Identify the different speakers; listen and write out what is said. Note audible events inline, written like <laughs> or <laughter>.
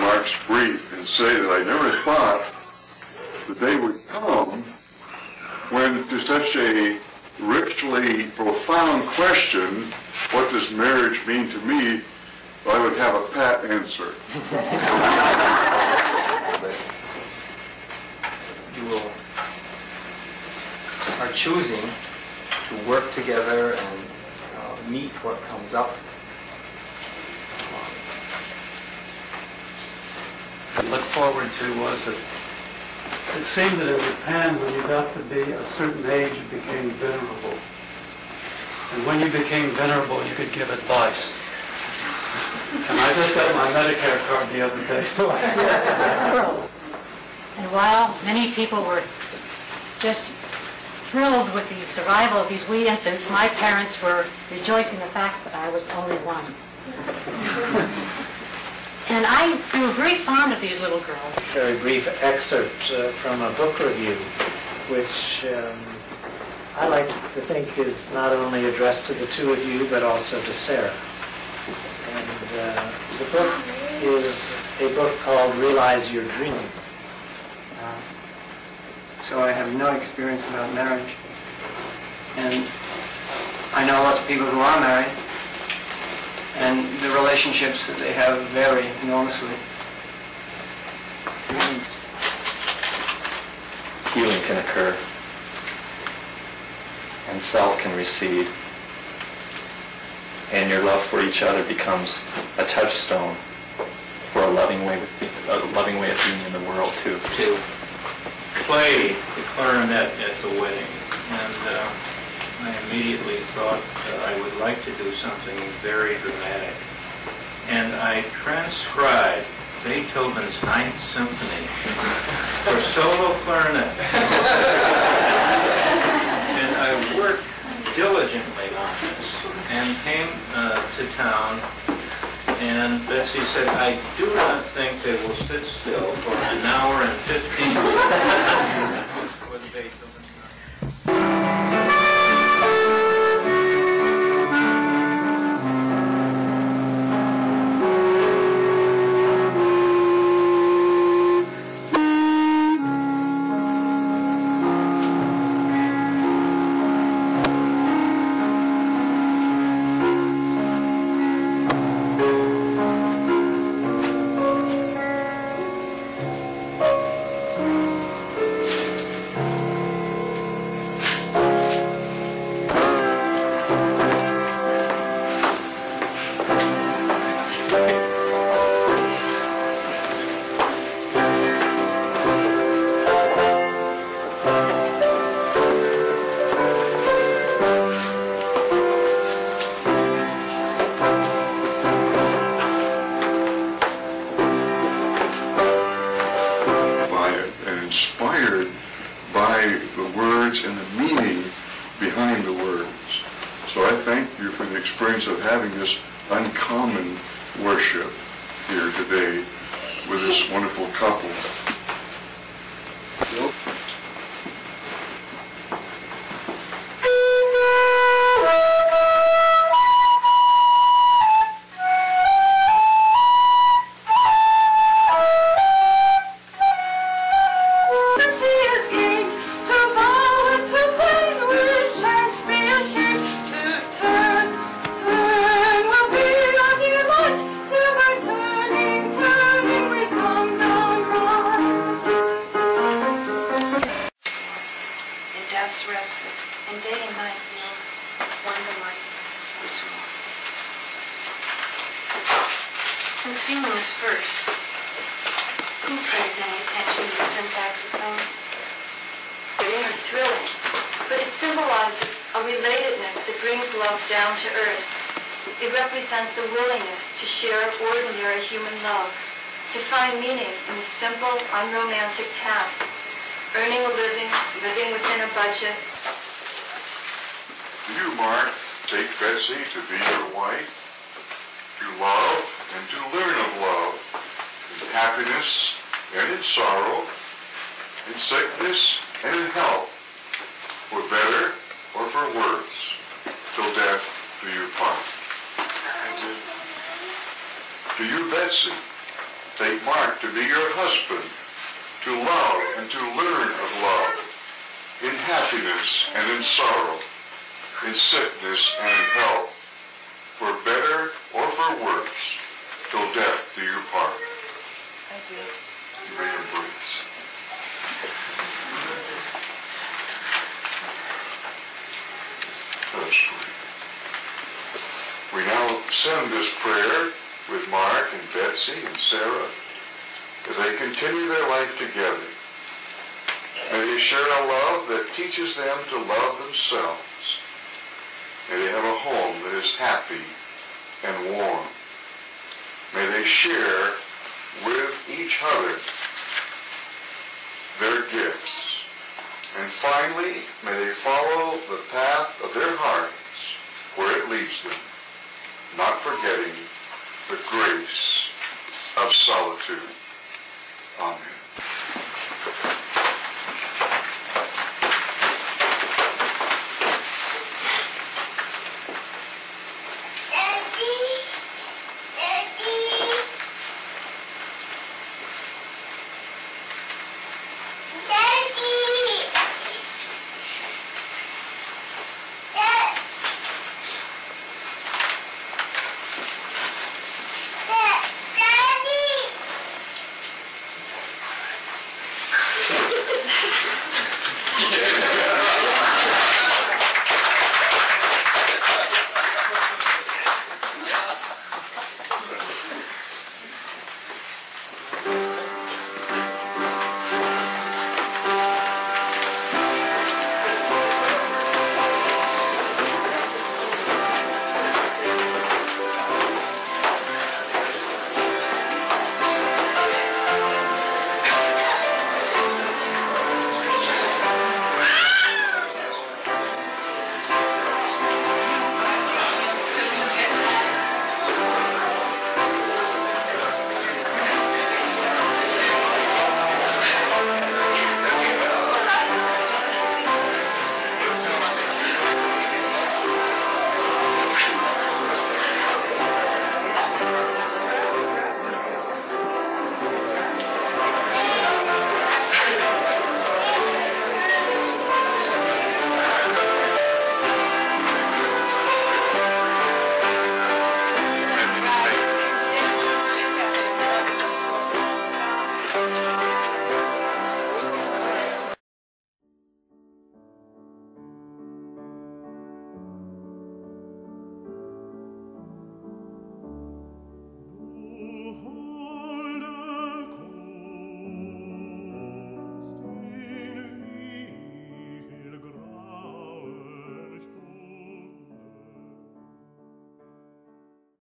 Speaker 1: Mark's brief and say that I never thought the day would come when to such a richly profound question, what does marriage mean to me, I would have a pat answer.
Speaker 2: You are choosing to work together and uh, meet what comes up.
Speaker 3: Look forward to was that it seemed that in Japan, when you got to be a certain age, you became venerable. And when you became venerable, you could give advice. And I just got my Medicare card the other day, so I...
Speaker 4: And while many people were just thrilled with the survival of these wee infants, my parents were rejoicing the fact that I was only one. And I grew very fond of these little girls.
Speaker 5: very brief excerpt uh, from a book review, which um, I like to think is not only addressed to the two of you, but also to Sarah. And uh, the book is a book called Realize Your Dream.
Speaker 6: Uh, So I have no experience about marriage. And I know lots of people who are married, and the relationships that they have vary enormously.
Speaker 7: healing can occur and self can recede and your love for each other becomes a touchstone for a loving way with a loving way of being in the world too.
Speaker 8: to play the clarinet at the wedding, and uh, I immediately thought that I would like to do something very dramatic. And I transcribed Beethoven's Ninth Symphony for solo clarinet. and I worked diligently on this and came uh, to town and Betsy said, I do not think they will sit still for an hour and 15 minutes
Speaker 1: inspired by the words and the meaning behind the words. So I thank you for the experience of having this uncommon worship here today with this wonderful couple.
Speaker 9: Death's respite, and day and night know one delight is wrong. Since feeling is first, who pays any attention to the syntax of things? They are thrilling, but it symbolizes a relatedness that brings love down to earth. It represents a willingness to share ordinary human love, to find meaning in the simple, unromantic tasks earning a living, living within a budget.
Speaker 1: Do you, Mark, take Betsy to be your wife, to love and to learn of love, in happiness and in sorrow, in sickness and in health, for better or for worse, till death do you part.
Speaker 6: Do.
Speaker 1: To you, Betsy, take Mark to be your husband, to love and to learn of love, in happiness and in sorrow, in sickness and in health, for better or for worse, till death do you part.
Speaker 9: I do.
Speaker 1: You may embrace. That's sweet. We now send this prayer with Mark and Betsy and Sarah as they continue their life together. May they share a love that teaches them to love themselves. May they have a home that is happy and warm. May they share with each other their gifts. And finally, may they follow the path of their hearts where it leads them, not forgetting the grace of solitude. Yeah. <laughs>